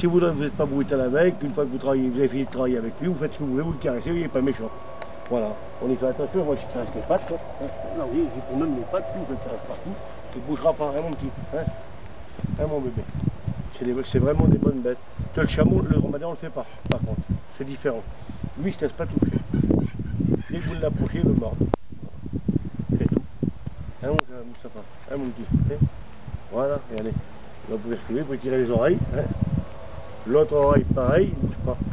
Si vous n'êtes pas brutal avec, une fois que vous, travaillez, vous avez fini de travailler avec lui, vous faites ce que vous voulez, vous le caressez, il n'est pas méchant. Voilà, on y fait attention, moi je caresse les pattes. Hein. Là, voyez, j'ai pour même les pattes, tout, je le caresse partout. Il ne bougera pas, hein, mon petit. Hein, hein mon bébé. C'est vraiment des bonnes bêtes. Le chameau, le dromadaire, on ne le fait pas, par contre. C'est différent. Lui, il se laisse pas toucher. Dès que vous l'approchez, il veut mordre. C'est tout. Hein, mon Moustapha Hein, mon petit hein Voilà, regardez. Là, vous pouvez vous pouvez tirer les oreilles. Hein L'autre oreille, pareil, il ne pas.